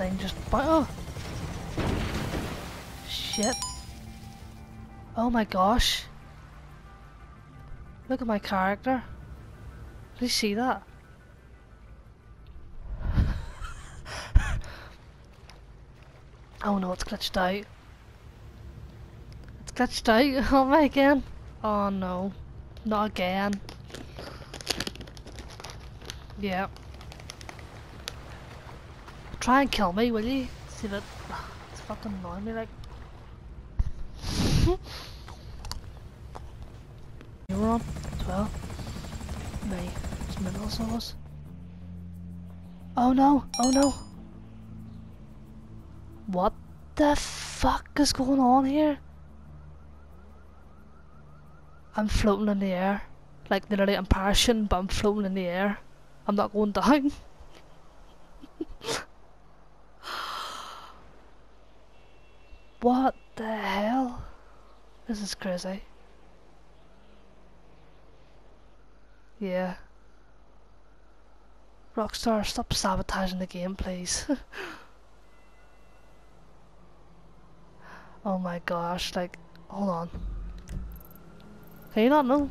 thing just. Oh! Shit. Oh my gosh. Look at my character. Did you see that? Oh no, it's glitched out. It's glitched out. Oh my again. Oh no. Not again. Yeah. Try and kill me, will you? See that? It's fucking annoying me, like. you were on as well. Me. It's mental sauce. Oh no! Oh no! What the fuck is going on here? I'm floating in the air. Like literally I'm parachuting but I'm floating in the air. I'm not going down. what the hell? This is crazy. Yeah. Rockstar, stop sabotaging the game, please. oh my gosh, like, hold on. Can you not know?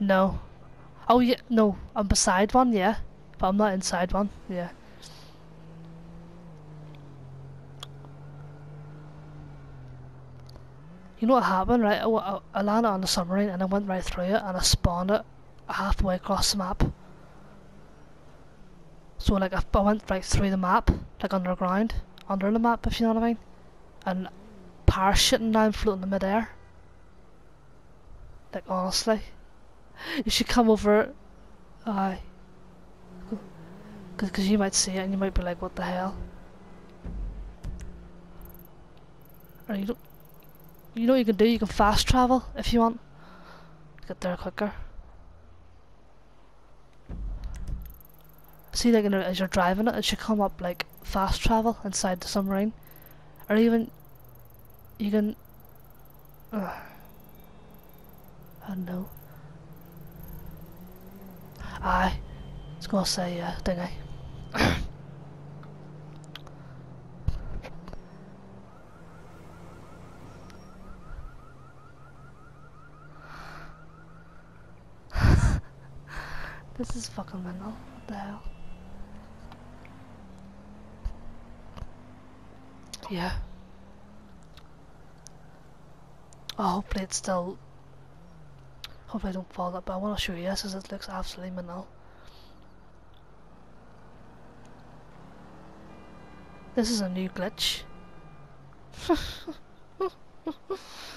No. Oh yeah, no, I'm beside one, yeah. But I'm not inside one, yeah. You know what happened, right? I, I, landed on the submarine and I went right through it and I spawned it halfway across the map. So like I, I went right through the map, like underground, under the map if you know what I mean. And parachuting down floating in the midair. Like honestly. You should come over. Aye. Because you might see it and you might be like, what the hell? Or you don't. You know what you can do? You can fast travel if you want. Get there quicker. See, like as you're driving it, it should come up like fast travel inside the submarine, or even you can. Uh, I don't know. Aye, it's gonna say yeah, didn't I? This is fucking mental. What the hell? Yeah. Oh, hopefully it's still Hopefully I don't fall that, but I want to show you this as it looks absolutely mental. This is a new glitch.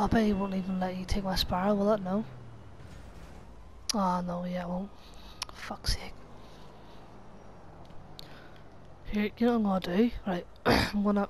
I bet he won't even let you take my sparrow, will it? No. Oh no, yeah, it won't. Fuck's sake. Here, you know what I'm gonna do? Right, I'm gonna